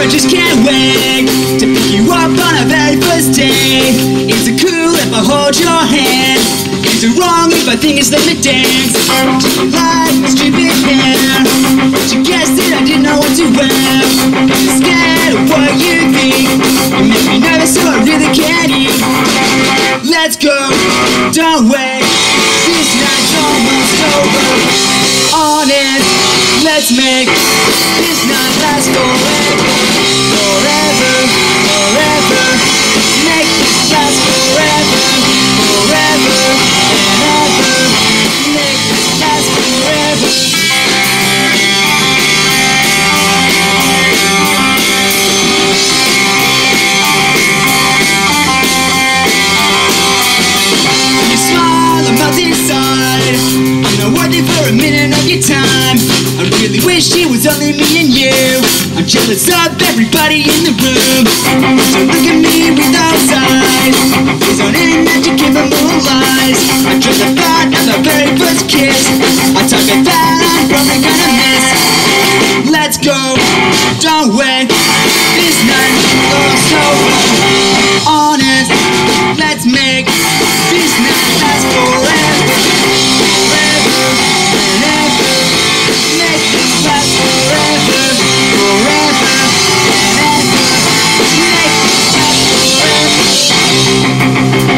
I just can't wait to pick you up on our very first day. Is it cool if I hold your hand? Is it wrong if I think it's late to dance? Did you like my stupid hair? But you guessed it, I didn't know what to wear. I'm scared of what you think. You make me nervous, so I really can't eat. Let's go, don't wait. This night's almost over. On it, let's make this night last forever. Time. I really wish it was only me and you. I'm jealous of everybody in the room. So look at me with those eyes. Please don't end you give them little lies. I dream the thought of our very first kiss. I talk that I'm probably gonna miss. Let's go, don't wait.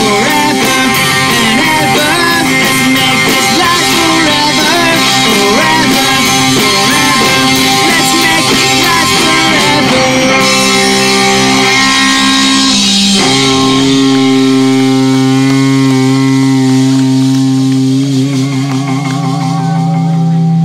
around.